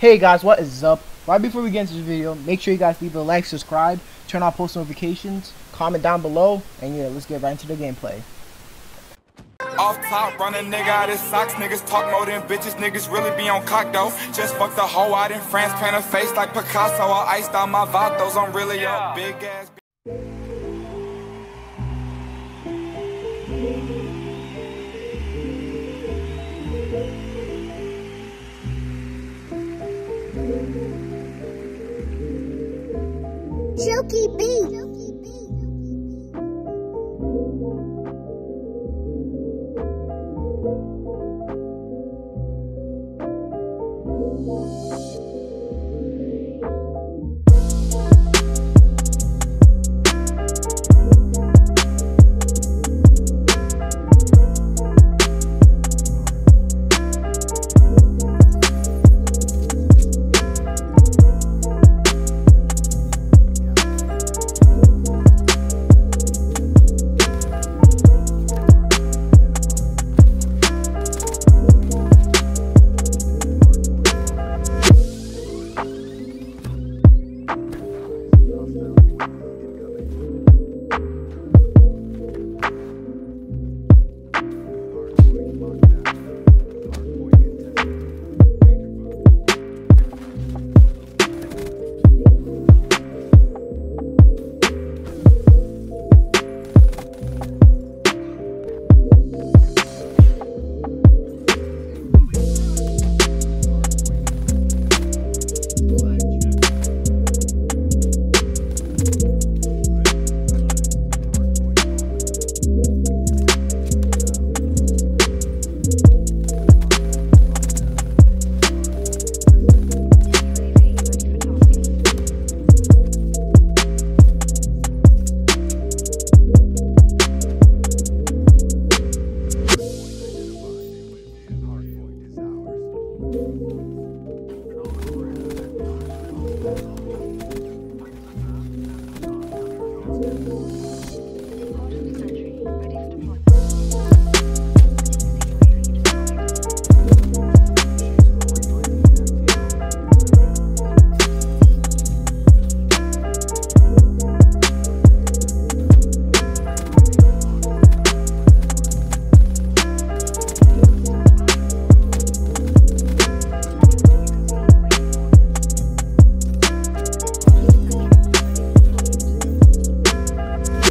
Hey guys, what is up? Right before we get into this video, make sure you guys leave a like, subscribe, turn on post notifications, comment down below, and yeah, let's get right into the gameplay. Off top, run a nigga out his socks. Niggas talk more than bitches. Niggas really be on cock though. Just fucked the hoe out in France, paint her face like Picasso. I iced out my vatos. I'm really a big ass. Silky B.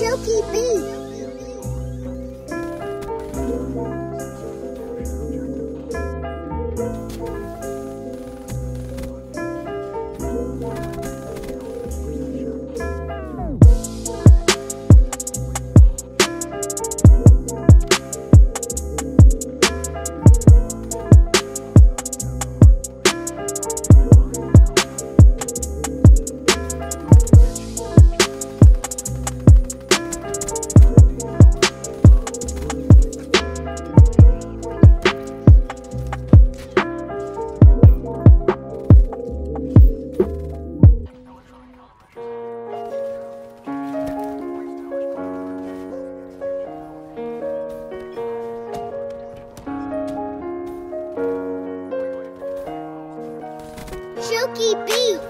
Silky Beat.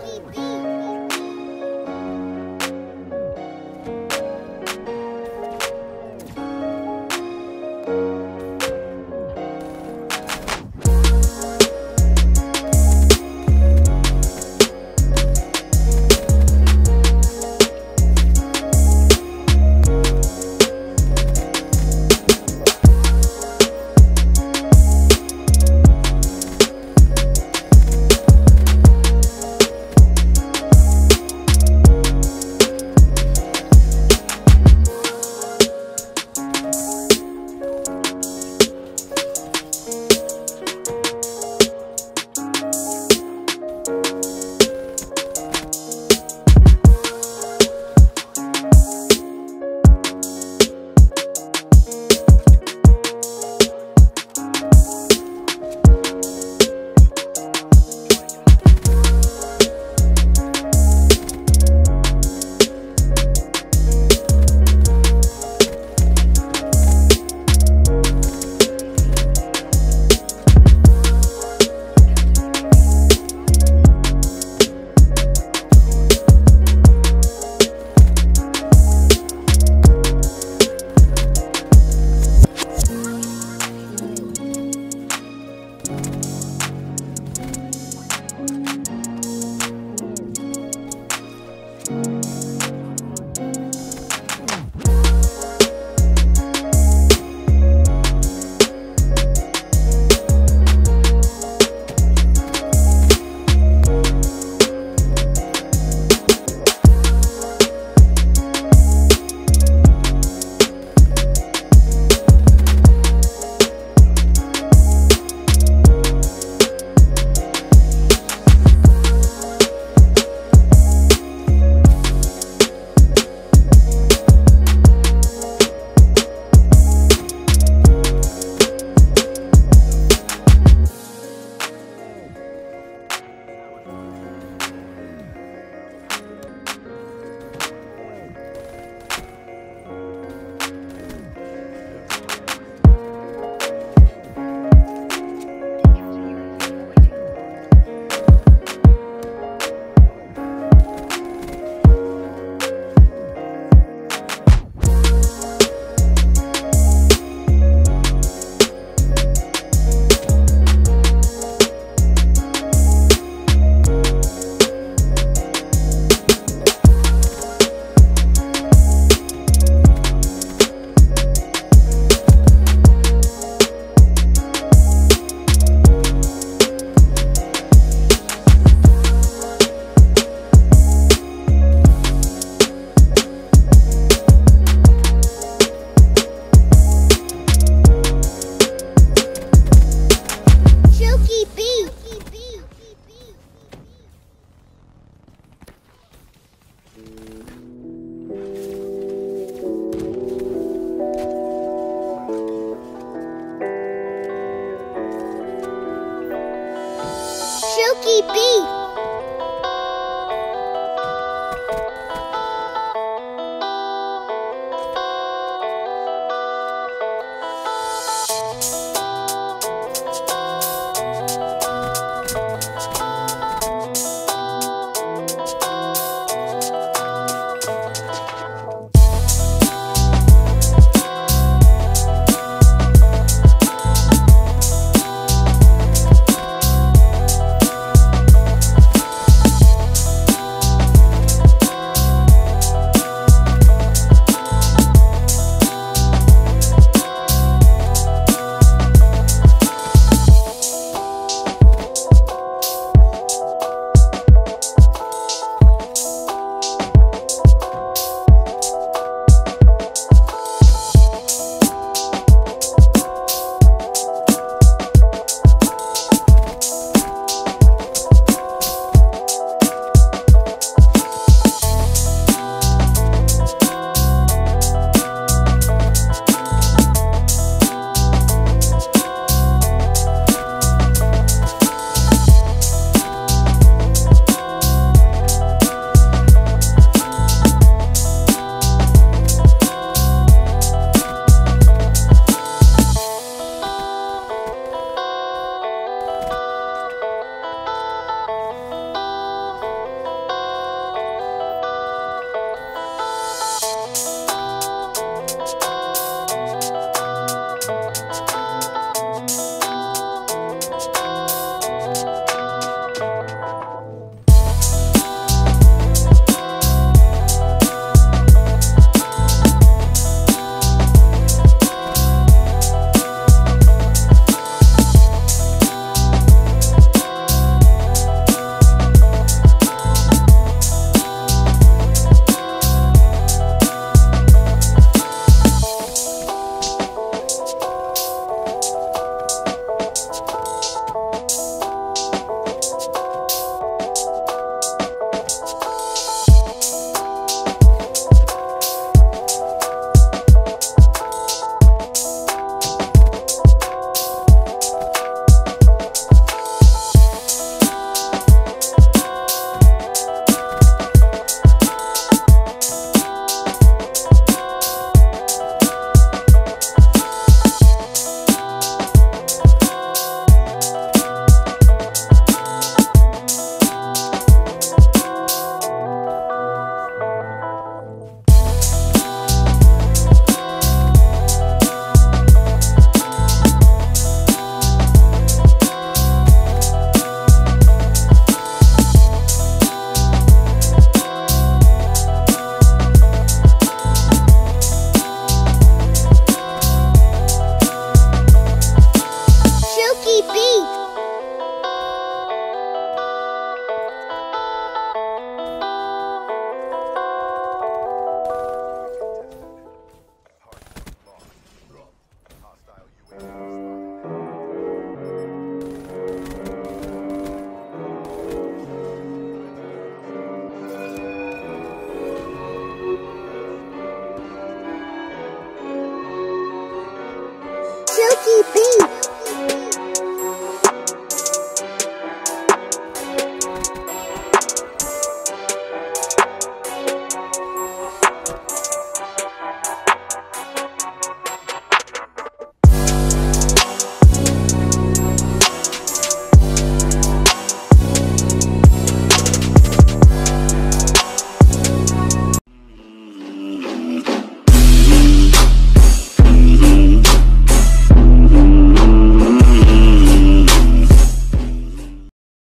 Dookie Beef.